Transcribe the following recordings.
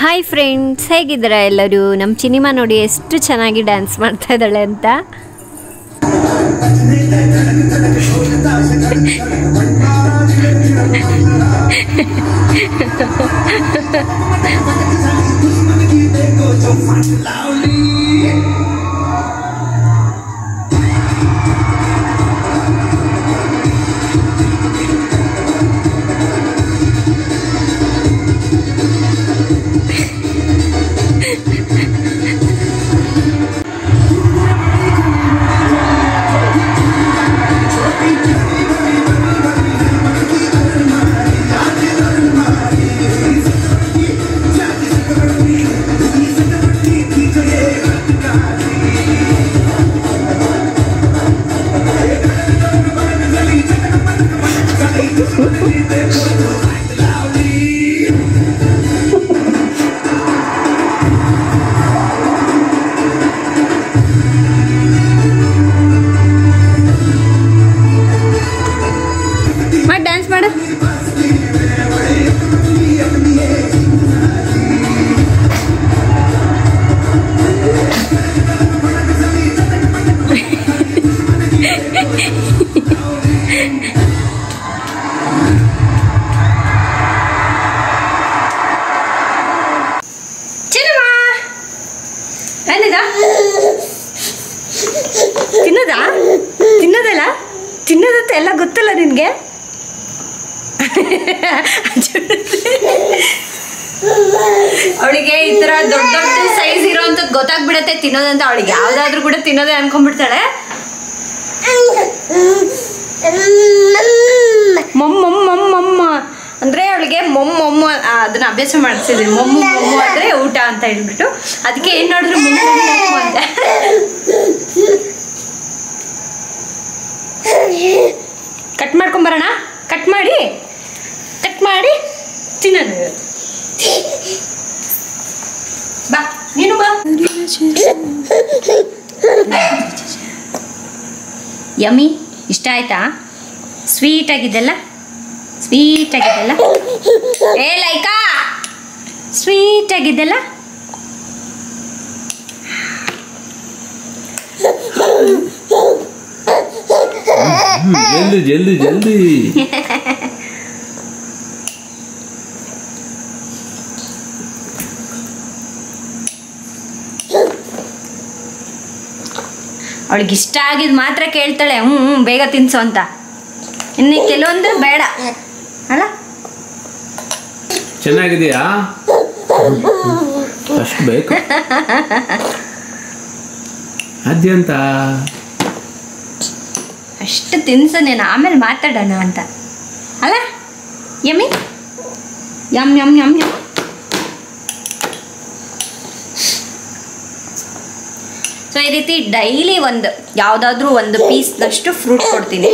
Hi friends ಹೇಗಿದ್ದೀರಾ ಎಲ್ಲರೂ? ನಮ್ಮ ಸಿನಿಮಾ ನೋಡಿ ಎಷ್ಟು ಚೆನ್ನಾಗಿ ಡ್ಯಾನ್ಸ್ ಮಾಡ್ತಾ ಇದ್ದಾಳೆ ಅಂತ. ನಿನಗೆ? ಅವಳಿಗೆ ಈ ತರ ದೊಡ್ಡ ದೊಡ್ಡ ಸೈಜ್ ಇರೋಂಥದ್ದು ಗೊತ್ತಾಗ್ಬಿಡತ್ತೆ ತಿನ್ನೋದಂತ. ಅವಳಿಗೆ ಯಾವ್ದಾದ್ರು ಕೂಡ ತಿನ್ನೋದೇ ಅನ್ಕೊಂಡ್ಬಿಡ್ತಾಳೆ. ಮೊಮ್ಮ ಮೊಮ್ಮ ಮೊಮ್ಮ ಮೊಮ್ಮ ಅಂದ್ರೆ ಅವಳಿಗೆ ಮೊಮ್ಮ ಮೊಮ್ಮ ಅದನ್ನ ಅಭ್ಯಾಸ ಮಾಡಿಸಿದ್ರಿ ಮೊಮ್ಮ ಮೊಮ್ಮ ಅಂದ್ರೆ ಊಟ ಅಂತ ಹೇಳ್ಬಿಟ್ಟು. ಅದಕ್ಕೆ ಏನ್ ನೋಡಿದ್ರು ಮೊಮ್ಮೊಮ್ಮ ಮೊಮ್ಮ ಮೊಮ್ಮ ಅಂತ. ಕಟ್ ಮಾಡ್ಕೊಂಬರೋಣ ಕಟ್ ಮಾಡಿ? ಕಟ್ ಮಾಡಿ? ತಿನ್ನೋದು. ಬಾ, ನೀನು ಬಾ. ಇಷ್ಟ ಆಯ್ತಾ? ಸ್ವೀಟ್ ಆಗಿದ್ದಲ್ಲ? ಸ್ವೀಟ್ ಆಗಿದ್ದಲ್ಲ? ಏ ಲೈಕಾ! ಸ್ವೀಟ್ ಆಗಿದ್ದಲ್ಲ? जल्दी जल्दी जल्दी ಅವಳಿಗೆ ಇಷ್ಟ ಆಗಿದ್ ಮಾತ್ರ ಕೇಳ್ತಾಳೆ ಹ್ಞೂ ಹ್ಞೂ ಬೇಗ ತಿನ್ಸು ಅಂತ ಇನ್ನು ಕೆಲವೊಂದು ಬೇಡ ಅಲ್ಲ ಚೆನ್ನಾಗಿದೆಯಾ ಅಷ್ಟು ಬೇಕು ಅದ್ಯಂತ ಅಷ್ಟು ತಿನ್ಸು ನೀನು ಆಮೇಲೆ ಮಾತಾಡೋಣ ಅಂತ. ಅಲ್ಲ? Yummy yum yum yum yum. So ಈ ರೀತಿ ಡೈಲಿ ಒಂದು, ಯಾವುದಾದ್ರೂ ಒಂದು ಪೀಸ್ನಷ್ಟು ಫ್ರೂಟ್ ಕೊಡ್ತೀನಿ.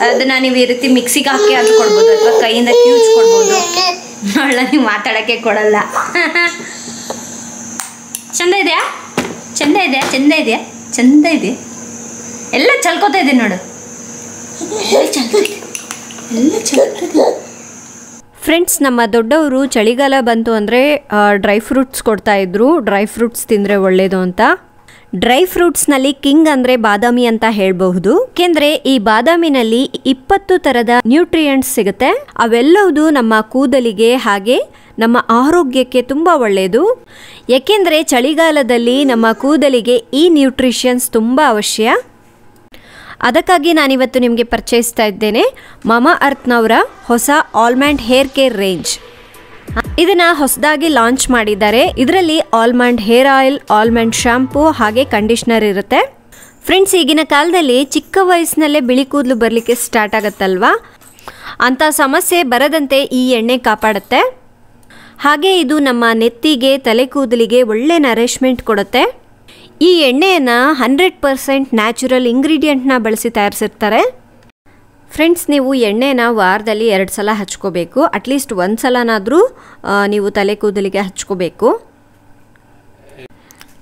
ಅದನ್ನ ನೀವು ಈ ರೀತಿ ಮಿಕ್ಸಿಗೆ ಹಾಕಿ ಅದು ಕೊಡ್ಬೋದು, ಅಥವಾ ಕೈಯಿಂದ ಕ್ಯೂಚ್ ಕೊಡ್ಬೋದು. ಅವಳ ನೀವು ಮಾತಾಡೋಕ್ಕೆ ಕೊಡಲ್ಲ. ಚಂದ ಇದೆಯಾ? ಚಂದ ಇದೆಯಾ? ಚಂದ ಇದೆಯಾ? ಚಂದ ಇದೆ ಎಲ್ಲ ಚಲ್ಕೋತಾ ಇದೆ ನೋಡು. ಫ್ರೆಂಡ್ಸ್ ನಮ್ಮ ದೊಡ್ಡವರು ಚಳಿಗಾಲ ಬಂತು ಅಂದರೆ ಡ್ರೈ ಫ್ರೂಟ್ಸ್ ಕೊಡ್ತಾ ಇದ್ರು. ಡ್ರೈ ಫ್ರೂಟ್ಸ್ ತಿಂದರೆ ಒಳ್ಳೆಯದು ಅಂತ. ಡ್ರೈ ಫ್ರೂಟ್ಸ್ನಲ್ಲಿ ಕಿಂಗ್ ಅಂದರೆ ಬಾದಾಮಿ ಅಂತ ಹೇಳಬಹುದು. ಏಕೆಂದರೆ ಈ ಬಾದಾಮಿನಲ್ಲಿ ಇಪ್ಪತ್ತು ಥರದ ನ್ಯೂಟ್ರಿಯೆಂಟ್ಸ್ ಸಿಗುತ್ತೆ. ಅವೆಲ್ಲವುದು ನಮ್ಮ ಕೂದಲಿಗೆ ಹಾಗೆ ನಮ್ಮ ಆರೋಗ್ಯಕ್ಕೆ ತುಂಬ ಒಳ್ಳೆಯದು ಏಕೆಂದರೆ ಚಳಿಗಾಲದಲ್ಲಿ ನಮ್ಮ ಕೂದಲಿಗೆ ಈ ನ್ಯೂಟ್ರಿಷನ್ಸ್ ತುಂಬ ಅವಶ್ಯ. ಅದಕ್ಕಾಗಿ ನಾನಿವತ್ತು ನಿಮಗೆ ಪರಿಚಯಿಸ್ತಾ ಇದ್ದೇನೆ. ಮಮಾ ಅರ್ಥ್ನವರ ಹೊಸ ಆಲ್ಮಂಡ್ ಹೇರ್ ಕೇರ್ ರೇಂಜ್. ಇದನ್ನ ಹೊಸದಾಗಿ ಲಾಂಚ್ ಮಾಡಿದ್ದಾರೆ. ಇದರಲ್ಲಿ almond hair oil, almond shampoo ಹಾಗೆ ಕಂಡೀಷ್ನರ್ ಇರುತ್ತೆ. ಫ್ರೆಂಡ್ಸ್, ಈಗಿನ ಕಾಲದಲ್ಲಿ ಚಿಕ್ಕ ವಯಸ್ಸಿನಲ್ಲೇ ಬಿಳಿ ಕೂದಲು ಬರಲಿಕ್ಕೆ ಸ್ಟಾರ್ಟ್ ಆಗುತ್ತಲ್ವಾ? ಅಂಥ ಸಮಸ್ಯೆ ಬರದಂತೆ ಈ ಎಣ್ಣೆ ಕಾಪಾಡುತ್ತೆ. ಹಾಗೆ ಇದು ನಮ್ಮ ನೆತ್ತಿಗೆ, ತಲೆ ಕೂದಲಿಗೆ ಒಳ್ಳೆ ನರಿಷ್ಮೆಂಟ್ ಕೊಡುತ್ತೆ. ಈ ಎಣ್ಣೆಯನ್ನು ಹಂಡ್ರೆಡ್ ಪರ್ಸೆಂಟ್ ನ್ಯಾಚುರಲ್ ಇಂಗ್ರೀಡಿಯೆಂಟ್ನ ಬಳಸಿ ತಯಾರಿಸಿರ್ತಾರೆ. ಫ್ರೆಂಡ್ಸ್ ನೀವು ಎಣ್ಣೆನ ವಾರದಲ್ಲಿ ಎರಡು ಸಲ ಹಚ್ಕೋಬೇಕು. ಅಟ್ಲೀಸ್ಟ್ ಒಂದು ಸಲನಾದರೂ ನೀವು ತಲೆ ಕೂದಲಿಗೆ ಹಚ್ಕೋಬೇಕು.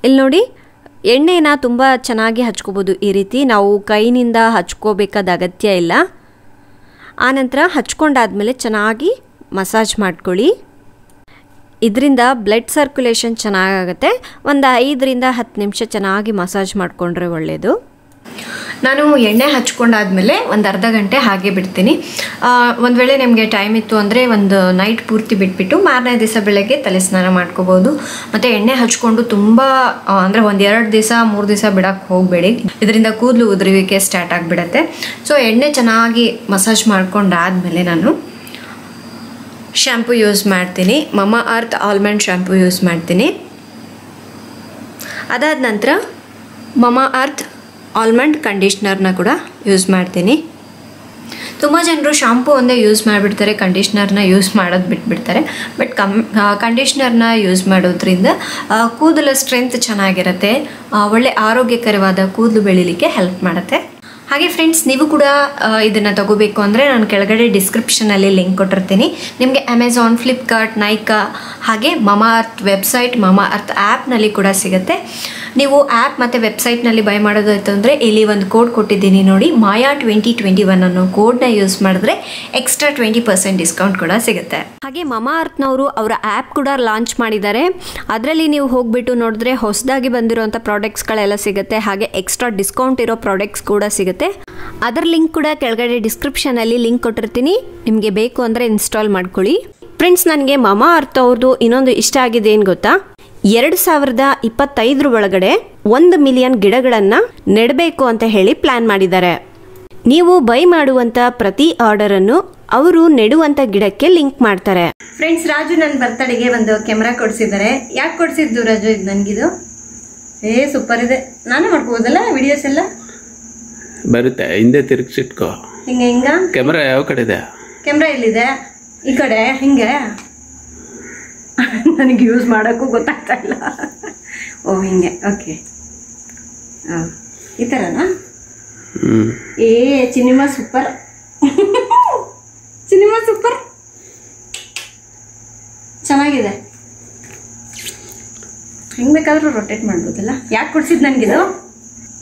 ಇಲ್ಲಿ ನೋಡಿ ಎಣ್ಣೆನ ತುಂಬ ಚೆನ್ನಾಗಿ ಹಚ್ಕೋಬೋದು ಈ ರೀತಿ. ನಾವು ಕೈನಿಂದ ಹಚ್ಕೋಬೇಕಾದ ಅಗತ್ಯ ಇಲ್ಲ. ಆನಂತರ ಹಚ್ಕೊಂಡಾದಮೇಲೆ ಚೆನ್ನಾಗಿ ಮಸಾಜ್ ಮಾಡ್ಕೊಳ್ಳಿ. ಇದರಿಂದ ಬ್ಲಡ್ ಸರ್ಕ್ಯುಲೇಷನ್ ಚೆನ್ನಾಗಾಗುತ್ತೆ. ಒಂದು ಐದರಿಂದ ಹತ್ತು ನಿಮಿಷ ಚೆನ್ನಾಗಿ ಮಸಾಜ್ ಮಾಡಿಕೊಂಡ್ರೆ ಒಳ್ಳೆಯದು ನಾನು ಎಣ್ಣೆ ಹಚ್ಕೊಂಡಾದಮೇಲೆ ಒಂದು ಅರ್ಧ ಗಂಟೆ ಹಾಗೆ ಬಿಡ್ತೀನಿ. ಒಂದು ವೇಳೆ ನಿಮಗೆ ಟೈಮ್ ಇತ್ತು ಅಂದರೆ ಒಂದು ನೈಟ್ ಪೂರ್ತಿ ಬಿಟ್ಬಿಟ್ಟು ಮಾರನೇ ದಿವಸ ಬೆಳಗ್ಗೆ ತಲೆ ಸ್ನಾನ ಮಾಡ್ಕೋಬೋದು ಮತ್ತು ಎಣ್ಣೆ ಹಚ್ಕೊಂಡು ತುಂಬ ಅಂದರೆ ಒಂದು ಎರಡು ದಿವಸ, ಮೂರು ದಿವಸ ಬಿಡೋಕ್ಕೆ ಹೋಗಬೇಡಿ. ಇದರಿಂದ ಕೂದಲು ಉದುರುವಿಕೆ ಸ್ಟಾರ್ಟ್ ಆಗಿಬಿಡತ್ತೆ. ಸೊ ಎಣ್ಣೆ ಚೆನ್ನಾಗಿ ಮಸಾಜ್ ಮಾಡ್ಕೊಂಡಾದಮೇಲೆ ನಾನು ಶ್ಯಾಂಪು ಯೂಸ್ ಮಾಡ್ತೀನಿ. ಮಮ ಅರ್ತ್ ಆಲ್ಮಂಡ್ ಶ್ಯಾಂಪು ಯೂಸ್ ಮಾಡ್ತೀನಿ. ಅದಾದ ನಂತರ ಮಮ ಅರ್ತ್ ಆಲ್ಮಂಡ್ ಕಂಡೀಷ್ನರ್ನ ಕೂಡ ಯೂಸ್ ಮಾಡ್ತೀನಿ. ತುಂಬ ಜನರು ಶಾಂಪು ಒಂದೇ ಯೂಸ್ ಮಾಡಿಬಿಡ್ತಾರೆ ಕಂಡೀಷ್ನರ್ನ ಯೂಸ್ ಮಾಡೋದು ಬಿಟ್ಬಿಡ್ತಾರೆ. ಬಟ್ ಕಮ್ ಕಂಡೀಷ್ನರ್ನ ಯೂಸ್ ಮಾಡೋದ್ರಿಂದ ಕೂದಲ ಸ್ಟ್ರೆಂತ್ ಚೆನ್ನಾಗಿರುತ್ತೆ ಒಳ್ಳೆ ಆರೋಗ್ಯಕರವಾದ ಕೂದಲು ಬೆಳಿಲಿಕ್ಕೆ ಹೆಲ್ಪ್ ಮಾಡುತ್ತೆ. ಹಾಗೆ ಫ್ರೆಂಡ್ಸ್ ನೀವು ಕೂಡ ಇದನ್ನು ತಗೋಬೇಕು ಅಂದರೆ ನಾನು ಕೆಳಗಡೆ ಡಿಸ್ಕ್ರಿಪ್ಷನಲ್ಲಿ ಲಿಂಕ್ ಕೊಟ್ಟಿರ್ತೀನಿ. ನಿಮಗೆ ಅಮೆಝಾನ್ ಫ್ಲಿಪ್ಕಾರ್ಟ್ ನೈಕಾ ಹಾಗೆ Mamaearth website Mamaearth ಆ್ಯಪ್ನಲ್ಲಿ ಕೂಡ ಸಿಗುತ್ತೆ. ನೀವು ಆ್ಯಪ್ ಮತ್ತು ವೆಬ್ಸೈಟ್ನಲ್ಲಿ ಬೈ ಮಾಡೋದು ಅಂದರೆ ಇಲ್ಲಿ ಒಂದು ಕೋಡ್ ಕೊಟ್ಟಿದ್ದೀನಿ ನೋಡಿ ಮಾಯಾ ಟ್ವೆಂಟಿ ಟ್ವೆಂಟಿ ಒನ್ ಅನ್ನೋ ಕೋಡ್ನ ಯೂಸ್ ಮಾಡಿದ್ರೆ ಎಕ್ಸ್ಟ್ರಾ ಟ್ವೆಂಟಿ ಪರ್ಸೆಂಟ್ ಡಿಸ್ಕೌಂಟ್ ಕೂಡ ಸಿಗುತ್ತೆ. ಹಾಗೆ ಮಮಾ ಅರ್ತ್ನವರು ಅವರ ಆ್ಯಪ್ ಕೂಡ ಲಾಂಚ್ ಮಾಡಿದ್ದಾರೆ. ಅದರಲ್ಲಿ ನೀವು ಹೋಗಿಬಿಟ್ಟು ನೋಡಿದ್ರೆ ಹೊಸದಾಗಿ ಬಂದಿರುವಂಥ ಪ್ರಾಡಕ್ಟ್ಸ್ಗಳೆಲ್ಲ ಸಿಗುತ್ತೆ. ಹಾಗೆ ಎಕ್ಸ್ಟ್ರಾ ಡಿಸ್ಕೌಂಟ್ ಇರೋ ಪ್ರಾಡಕ್ಟ್ಸ್ ಕೂಡ ಸಿಗುತ್ತೆ. ಅದರ ಲಿಂಕ್ ಕೂಡ ಕೆಳಗಡೆ ಡಿಸ್ಕ್ರಿಪ್ಷನಲ್ಲಿ ಲಿಂಕ್ ಕೊಟ್ಟಿರ್ತೀನಿ. ನಿಮಗೆ ಬೇಕು ಅಂದರೆ ಇನ್ಸ್ಟಾಲ್ ಮಾಡ್ಕೊಳ್ಳಿ. ಫ್ರೆಂಡ್ಸ್ ನನಗೆ ಮಮಾ ಅರ್ಥ ಅವ್ರದ್ದು ಇನ್ನೊಂದು ಇಷ್ಟ ಆಗಿದೆ ಏನು ಗೊತ್ತಾ? ಎರಡು ಸಾವಿರದ ಇಪ್ಪತ್ತೈದರ ಒಳಗಡೆ ಒಂದು ಮಿಲಿಯನ್ ಗಿಡಗಳನ್ನು ನೆಡಬೇಕು ಅಂತ ಹೇಳಿ ಪ್ಲಾನ್ ಮಾಡಿದ್ದಾರೆ. ನೀವು ಬೈ ಮಾಡುವಂತ ಪ್ರತಿ ಆರ್ಡರ್ ಅನ್ನು ಅವರು ನೆಡುವಂತ ಗಿಡಕ್ಕೆ ಲಿಂಕ್ ಮಾಡ್ತಾರೆ. ಫ್ರೆಂಡ್ಸ್ ರಾಜು ನನ್ನ ಬರ್ತಡೆಗೆ ಒಂದು ಕ್ಯಾಮ್ರಾ ಕೊಡಿಸಿದ್ದಾರೆ. ಯಾಕೆ ಕೊಡಿಸಿದ್ದು ರಾಜು ಇದು ನನಗಿದು? ಏ ಸೂಪರ್ ಇದೆ. ನಾನು ಮಾಡ್ಬೋದಲ್ಲ ವಿಡಿಯೋಸ್ ಎಲ್ಲ? ಬರುತ್ತೆ ಹಿಂದೆ ತಿರುಗಿಸಿಟ್ಕೋ. ಹಿಂಗೆ ಹಿಂಗ? ಕ್ಯಾಮ್ರಾ ಯಾವ ಕಡೆ ಇದೆ ಕ್ಯಾಮ್ರಾ ಎಲ್ಲಿದೆ? ಈ ಕಡೆ ಹಿಂಗೆ? ನನಗೆ ಯೂಸ್ ಮಾಡೋಕ್ಕೂ ಗೊತ್ತಾಗ್ತಾ ಇಲ್ಲ. ಓ ಹಿಂಗೆ. ಓಕೆ ಹಾಂ ಈ ಥರನಾ ಹ್ಮ್. ಏ ಸಿನಿಮಾ ಸೂಪರ್ ಸಿನಿಮಾ ಸೂಪರ್ ಚೆನ್ನಾಗಿದೆ. ಹೆಂಗ್ ಬೇಕಾದ್ರೂ ರೊಟೇಟ್ ಮಾಡ್ಬೋದಲ್ಲ? ಯಾಕೆ ಕೊಡ್ಸಿದ್ ನನಗಿದು?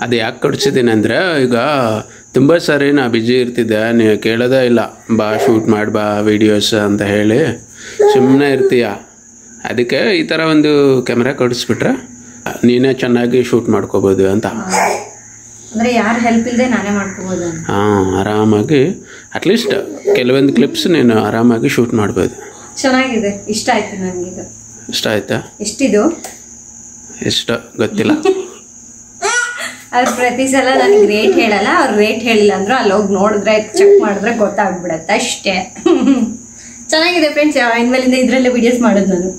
ಅದು ಯಾಕೆ ಕೊಡ್ಸಿದ್ದೀನಿ ಅಂದರೆ ಈಗ ತುಂಬ ಸಾರಿ ನಾ ಬಿಜಿ ಇರ್ತಿದ್ದೆ ನೀವು ಕೇಳೋದೇ ಇಲ್ಲ. ಬಾ ಶೂಟ್ ಮಾಡಿ ಬಾ ವಿಡಿಯೋಸ್ ಅಂತ ಹೇಳಿ. ಸುಮ್ಮನೆ ಇರ್ತೀಯ? ಅದಕ್ಕೆ ಈ ಥರ ಒಂದು ಕ್ಯಾಮ್ರಾ ಕೊಡಿಸ್ಬಿಟ್ರೆ ನೀನೇ ಚೆನ್ನಾಗಿ ಶೂಟ್ ಮಾಡ್ಕೋಬೋದು ಅಂತ. ಅಂದ್ರೆ ಯಾರು ಹೆಲ್ಪ್ ಇಲ್ಲದೆ ನಾನೇ ಮಾಡ್ಕೋಬೋದು ಹಾಂ ಆರಾಮಾಗಿ ಅಟ್ಲೀಸ್ಟ್ ಕೆಲವೊಂದು ಕ್ಲಿಪ್ಸ್ ನೀನು ಆರಾಮಾಗಿ ಶೂಟ್ ಮಾಡ್ಬೋದು. ಚೆನ್ನಾಗಿದೆ ಇಷ್ಟ ಆಯ್ತು ನನಗೀಗ ಇಷ್ಟ ಆಯ್ತಾ? ಎಷ್ಟಿದು? ಇಷ್ಟ ಗೊತ್ತಿಲ್ಲ. ಅವ್ರು ಪ್ರತಿ ಸಲ ನನಗೆ ರೇಟ್ ಹೇಳಲ್ಲ ಅವ್ರು ರೇಟ್ ಹೇಳಿಲ್ಲ ಅಂದ್ರೆ ಅಲ್ಲಿ ಹೋಗಿ ನೋಡಿದ್ರೆ ಚೆಕ್ ಮಾಡಿದ್ರೆ ಗೊತ್ತಾಗ್ಬಿಡತ್ತೆ ಅಷ್ಟೇ. ಚೆನ್ನಾಗಿದೆ ಫ್ರೆಂಡ್ಸ್ ಇನ್ಮೇಲಿಂದ ಇದರಲ್ಲೇ ವಿಡಿಯೋಸ್ ಮಾಡೋದು ನಾನು.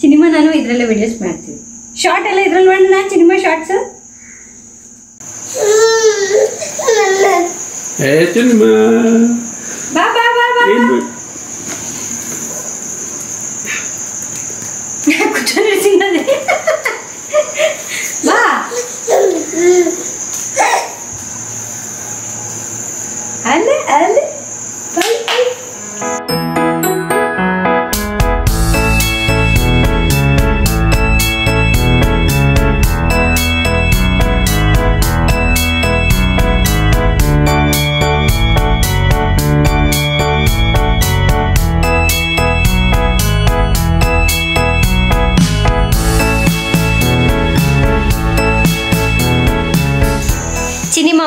ಸಿನಿಮಾ ನಾನು ಇದರಲ್ಲೇ ವಿಡಿಯೋಸ್ ಮಾಡ್ತೀನಿ ಶಾರ್ಟ್ ಎಲ್ಲ ಇದ್ರಲ್ಲಿ ಮಾಡೋಣ ಸಿನಿಮಾ ಶಾರ್ಟ್ಸ್ ಏ ಸಿನಿಮಾ ಬಾ ಬಾ ಬಾ ಬಾ ಕೂತ್ಕೊಂಡು ಸಿಂಗದೆ ಬಾ ಅಲ್ಲೇ ಅಲ್ಲೇ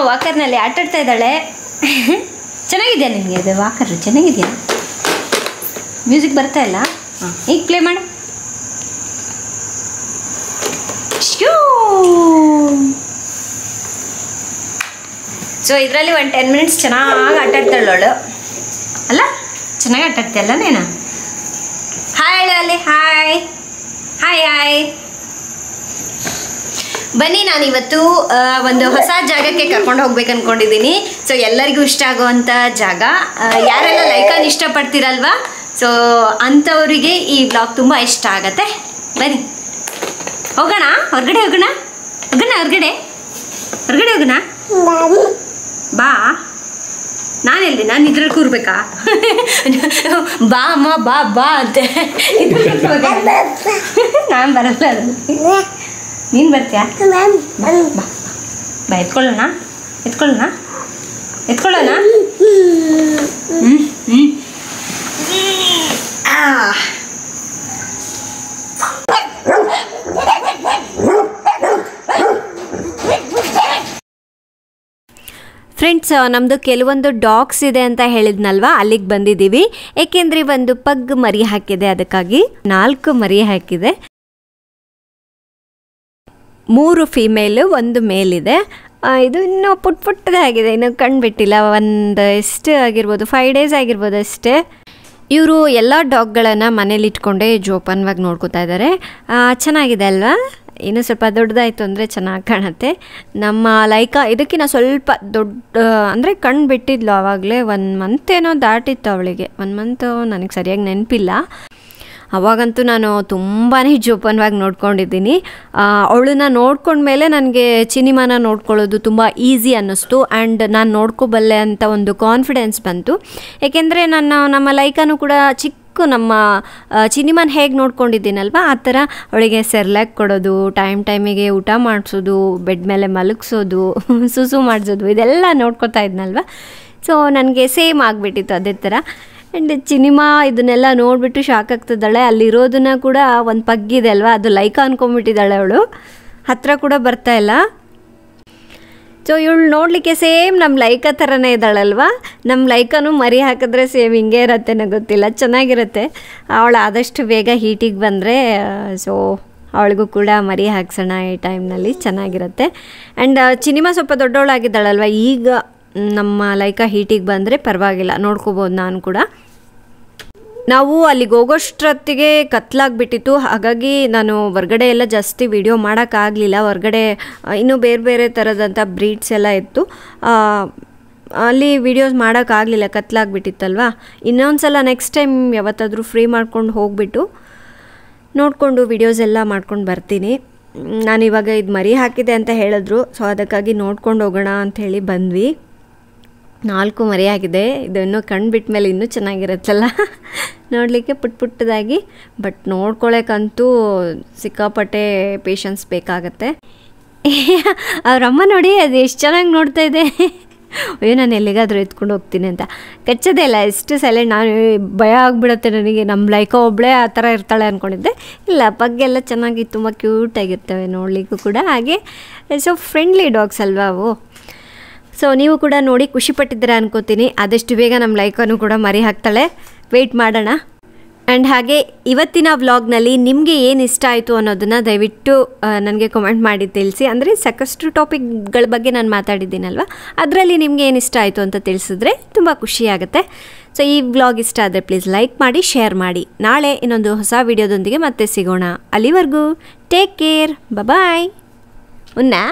ವಾಕರ್ನಲ್ಲಿ ಆಟಾಡ್ತಾ ಇದ್ದಾಳೆ. ಚೆನ್ನಾಗಿದೆಯಾ ನಿಮಗೆ ಅದು ವಾಕರ್ ಚೆನ್ನಾಗಿದೆಯಾ? ಮ್ಯೂಸಿಕ್ ಬರ್ತಾ ಇಲ್ಲ? ಹಾಂ. ಈಗ ಪ್ಲೇ ಮಾಡು. ಸೊ ಇದರಲ್ಲಿ ಒಂದು ಟೆನ್ ಮಿನಿಟ್ಸ್ ಚೆನ್ನಾಗಿ ಆಟಾಡ್ತಾಳೆ ಅವಳು. ಅಲ್ಲ ಚೆನ್ನಾಗಿ ಆಟಾಡ್ತೀಯಲ್ಲ ನೀನು? ಹಾಯ್ ಹೇಳು ಅಲ್ಲಿ. ಹಾಯ್ ಹಾಯ್ ಹಾಯ್ ಬನ್ನಿ ನಾನು ಇವತ್ತು ಒಂದು ಹೊಸ ಜಾಗಕ್ಕೆ ಕರ್ಕೊಂಡು ಹೋಗ್ಬೇಕು ಅನ್ಕೊಂಡಿದ್ದೀನಿ ಸೊ ಎಲ್ಲರಿಗೂ ಇಷ್ಟ ಆಗುವಂಥ ಜಾಗ. ಯಾರೆಲ್ಲ ಲೈಕನ್ ಇಷ್ಟಪಡ್ತೀರಲ್ವಾ? ಸೊ ಅಂಥವರಿಗೆ ಈ ಬ್ಲಾಗ್ ತುಂಬ ಇಷ್ಟ ಆಗತ್ತೆ. ಬನ್ನಿ. ಹೋಗೋಣ? ಹೊರಗಡೆ ಹೋಗೋಣ? ಹೋಗೋಣ ಹೊರಗಡೆ? ಹೊರಗಡೆ ಹೋಗೋಣ? ಬಾ. ನಾನೆಲ್ಲಿ? ನಾನು ಇದ್ರಲ್ಲಿ ಕೂರ್ಬೇಕಾ ಬಾ ಅಮ್ಮ ಬಾ ಬಾ ಅಂತ. ನಾನು ಬರಲ್ಲ. ನೀನು ಬರ್ತೀಯಾ? ಬಾ ಎತ್ಕೊಳ್ಳೋಣ. ಎತ್ಕೊಳ್ಳೋಣ. ಎತ್ಕೊಳ್ಳೋಣ. ಫ್ರೆಂಡ್ಸ್ ನಮ್ದು ಕೆಲವೊಂದು ಡಾಗ್ಸ್ ಇದೆ ಅಂತ ಹೇಳಿದ್ನಲ್ವಾ? ಅಲ್ಲಿಗೆ ಬಂದಿದ್ದೀವಿ. ಏಕೆಂದರೆ ಒಂದು ಪಗ್ ಮರಿ ಹಾಕಿದೆ. ಅದಕ್ಕಾಗಿ ನಾಲ್ಕು ಮರಿ ಹಾಕಿದೆ. ಮೂರು ಫೀಮೇಲು ಒಂದು ಮೇಲಿದೆ. ಇದು ಇನ್ನೂ ಪುಟ್ ಪುಟ್ಟದಾಗಿದೆ ಇನ್ನು ಕಂಡುಬಿಟ್ಟಿಲ್ಲ ಒಂದು ಎಷ್ಟು ಆಗಿರ್ಬೋದು ಫೈವ್ ಡೇಸ್ ಆಗಿರ್ಬೋದು ಅಷ್ಟೇ. ಇವರು ಎಲ್ಲ ಡಾಗ್ಗಳನ್ನು ಮನೇಲಿ ಇಟ್ಕೊಂಡೇ ಜೋಪಾನವಾಗಿ ನೋಡ್ಕೋತಾ ಇದ್ದಾರೆ ಚೆನ್ನಾಗಿದೆ ಅಲ್ವಾ? ಇನ್ನು ಸ್ವಲ್ಪ ದೊಡ್ಡದಾಯಿತು ಅಂದರೆ ಚೆನ್ನಾಗಿ ಕಾಣುತ್ತೆ. ನಮ್ಮ ಲೈಕ ಇದಕ್ಕಿಂತ ಸ್ವಲ್ಪ ದೊಡ್ಡ ಅಂದರೆ ಕಣ್ಣು ಬಿಟ್ಟಿದ್ಲು ಆವಾಗಲೇ ಒನ್ ಮಂತ್ ಏನೋ ದಾಟಿತ್ತು ಅವಳಿಗೆ. ಒನ್ ಮಂತು ನನಗೆ ಸರಿಯಾಗಿ ನೆನಪಿಲ್ಲ. ಅವಾಗಂತೂ ನಾನು ತುಂಬಾ ಜೋಪಾನವಾಗಿ ನೋಡ್ಕೊಂಡಿದ್ದೀನಿ. ಅವಳನ್ನ ನೋಡ್ಕೊಂಡ್ಮೇಲೆ ನನಗೆ ಚಿನಿಮಾನ ನೋಡ್ಕೊಳ್ಳೋದು ತುಂಬ ಈಸಿ ಅನ್ನಿಸ್ತು. ಆ್ಯಂಡ್ ನಾನು ನೋಡ್ಕೋಬಲ್ಲೆ ಅಂತ ಒಂದು ಕಾನ್ಫಿಡೆನ್ಸ್ ಬಂತು. ಏಕೆಂದರೆ ನಾನು ನಮ್ಮ ಲೈಕನೂ ಕೂಡ ಚಿಕ್ಕ ನಮ್ಮ ಸಿನಿಮಾನ ಹೇಗೆ ನೋಡ್ಕೊಂಡಿದ್ದೀನಲ್ವ, ಆ ಥರ ಅವಳಿಗೆ ಸೆರ್ಲಾಕ್ ಕೊಡೋದು, ಟೈಮ್ ಟೈಮಿಗೆ ಊಟ ಮಾಡಿಸೋದು, ಬೆಡ್ ಮೇಲೆ ಮಲಗಿಸೋದು, ಸುಸು ಮಾಡಿಸೋದು, ಇದೆಲ್ಲ ನೋಡ್ಕೊತಾ ಇದ್ನಲ್ವ. ಸೊ, ನನಗೆ ಸೇಮ್ ಆಗಿಬಿಟ್ಟಿತ್ತು ಅದೇ ಥರ. ಆ್ಯಂಡ್ ಸಿನಿಮಾ ಇದನ್ನೆಲ್ಲ ನೋಡಿಬಿಟ್ಟು ಶಾಕ್ ಆಗ್ತಿದ್ದಾಳೆ. ಅಲ್ಲಿರೋದನ್ನ ಕೂಡ ಒಂದು ಪಗ್ಗಿದೆ ಅಲ್ವಾ? ಅದು ಲೈಕ್ ಅನ್ಕೊಂಬಿಟ್ಟಿದ್ದಾಳೆ ಅವಳು. ಹತ್ತಿರ ಕೂಡ ಬರ್ತಾ ಇಲ್ಲ. ಸೊ ಇವಳು ನೋಡಲಿಕ್ಕೆ ಸೇಮ್ ನಮ್ಮ ಲೈಕ ಥರನೇ ಇದ್ದಾಳಲ್ವಾ ನಮ್ಮ ಲೈಕನೂ ಮರಿ ಹಾಕಿದ್ರೆ ಸೇಮ್ ಹಿಂಗೆ ಇರತ್ತೆ ಗೊತ್ತಿಲ್ಲ. ಚೆನ್ನಾಗಿರುತ್ತೆ. ಅವಳು ಆದಷ್ಟು ಬೇಗ ಹೀಟಿಗೆ ಬಂದರೆ ಸೊ ಅವಳಿಗೂ ಕೂಡ ಮರಿ ಹಾಕ್ಸೋಣ ಈ ಟೈಮ್ನಲ್ಲಿ ಚೆನ್ನಾಗಿರುತ್ತೆ. ಆ್ಯಂಡ್ ಸಿನಿಮಾ ಸ್ವಲ್ಪ ದೊಡ್ಡವಳಾಗಿದ್ದಾಳಲ್ವ? ಈಗ ನಮ್ಮ ಲೈಕ ಹೀಟಿಗೆ ಬಂದರೆ ಪರವಾಗಿಲ್ಲ, ನೋಡ್ಕೋಬೋದು ನಾನು ಕೂಡ. ನಾವು ಅಲ್ಲಿಗೆ ಹೋಗೋಷ್ಟೊತ್ತಿಗೆ ಕತ್ಲಾಗ್ಬಿಟ್ಟಿತ್ತು, ಹಾಗಾಗಿ ನಾನು ಹೊರ್ಗಡೆ ಎಲ್ಲ ಜಾಸ್ತಿ ವಿಡಿಯೋ ಮಾಡೋಕ್ಕಾಗಲಿಲ್ಲ. ಹೊರ್ಗಡೆ ಇನ್ನೂ ಬೇರೆ ಬೇರೆ ಥರದಂಥ ಬ್ರೀಡ್ಸ್ ಎಲ್ಲ ಇತ್ತು. ಅಲ್ಲಿ ವಿಡಿಯೋಸ್ ಮಾಡೋಕ್ಕಾಗಲಿಲ್ಲ, ಕತ್ಲಾಗ್ಬಿಟ್ಟಿತ್ತಲ್ವಾ? ಇನ್ನೊಂದು ಸಲ ನೆಕ್ಸ್ಟ್ ಟೈಮ್ ಯಾವತ್ತಾದರೂ ಫ್ರೀ ಮಾಡ್ಕೊಂಡು ಹೋಗ್ಬಿಟ್ಟು ನೋಡಿಕೊಂಡು ವಿಡಿಯೋಸ್ ಎಲ್ಲ ಮಾಡ್ಕೊಂಡು ಬರ್ತೀನಿ. ನಾನು ನಾನಿವಾಗ ಇದು ಮರಿ ಹಾಕಿದೆ ಅಂತ ಹೇಳಿದ್ರು, ಸೊ ಅದಕ್ಕಾಗಿ ನೋಡ್ಕೊಂಡು ಹೋಗೋಣ ಅಂಥೇಳಿ ಬಂದ್ವಿ. ನಾಲ್ಕು ಮರೆಯಾಗಿದೆ. ಇದನ್ನು ಕಣ್ಣು ಬಿಟ್ಟ ಮೇಲೆ ಇನ್ನೂ ಚೆನ್ನಾಗಿರುತ್ತಲ್ಲ. ನೋಡಲಿಕ್ಕೆ ಪುಟ್ ಪುಟ್ಟದಾಗಿ, ಬಟ್ ನೋಡ್ಕೊಳ್ಳೋಕ್ಕಂತೂ ಸಿಕ್ಕಾಪಟ್ಟೆ ಪೇಷನ್ಸ್ ಬೇಕಾಗತ್ತೆ. ಅವರಮ್ಮ ನೋಡಿ, ಅದು ಎಷ್ಟು ಚೆನ್ನಾಗಿ ನೋಡ್ತಾ ಇದೆ. ಅಯ್ಯೋ, ನಾನು ಎಲ್ಲಿಗಾದರೂ ಎತ್ಕೊಂಡು ಹೋಗ್ತೀನಿ ಅಂತ. ಕಚ್ಚೋದೇ ಇಲ್ಲ, ಎಷ್ಟು ಸೈಲೆಂಟ್ ನಾನು ಭಯ ಆಗಿಬಿಡುತ್ತೆ ನನಗೆ. ನಮ್ಮ ಲೈಕ ಒಬ್ಬಳೇ ಆ ಥರ ಇರ್ತಾಳೆ ಅಂದ್ಕೊಂಡಿದ್ದೆ ಇಲ್ಲ, ಪಗ್ಗೆಲ್ಲ ಚೆನ್ನಾಗಿ ತುಂಬ ಕ್ಯೂಟಾಗಿರ್ತವೆ ನೋಡಲಿಕ್ಕೂ ಕೂಡ. ಹಾಗೆ ಸೊ ಫ್ರೆಂಡ್ಲಿ ಡಾಗ್ಸ್ ಅಲ್ವಾ ಅವು? ಸೊ ನೀವು ಕೂಡ ನೋಡಿ ಖುಷಿಪಟ್ಟಿದ್ದೀರಾ ಅನ್ಕೋತೀನಿ. ಆದಷ್ಟು ಬೇಗ ನಮ್ಮ ಲೈಕನ್ನು ಕೂಡ ಮರಿ ಹಾಕ್ತಾಳೆ. ವೆಯ್ಟ್ ಮಾಡೋಣ. ಆ್ಯಂಡ್ ಹಾಗೆ ಇವತ್ತಿನ ವ್ಲಾಗ್ನಲ್ಲಿ ನಿಮಗೆ ಏನು ಇಷ್ಟ ಆಯಿತು ಅನ್ನೋದನ್ನು ದಯವಿಟ್ಟು ನನಗೆ ಕಮೆಂಟ್ ಮಾಡಿ ತಿಳಿಸಿ. ಅಂದರೆ ಸಾಕಷ್ಟು ಟಾಪಿಕ್ಗಳ ಬಗ್ಗೆ ನಾನು ಮಾತಾಡಿದ್ದೀನಲ್ವ? ಅದರಲ್ಲಿ ನಿಮಗೆ ಏನು ಇಷ್ಟ ಆಯಿತು ಅಂತ ತಿಳಿಸಿದ್ರೆ ತುಂಬ ಖುಷಿಯಾಗುತ್ತೆ ಸೊ ಈ ವ್ಲಾಗ್ ಇಷ್ಟ ಆದರೆ ಪ್ಲೀಸ್ ಲೈಕ್ ಮಾಡಿ ಶೇರ್ ಮಾಡಿ. ನಾಳೆ ಇನ್ನೊಂದು ಹೊಸ ವಿಡಿಯೋದೊಂದಿಗೆ ಮತ್ತೆ ಸಿಗೋಣ. ಅಲ್ಲಿವರೆಗೂ ಟೇಕ್ ಕೇರ್ ಬಾಯ್ ಉನ್ನಾ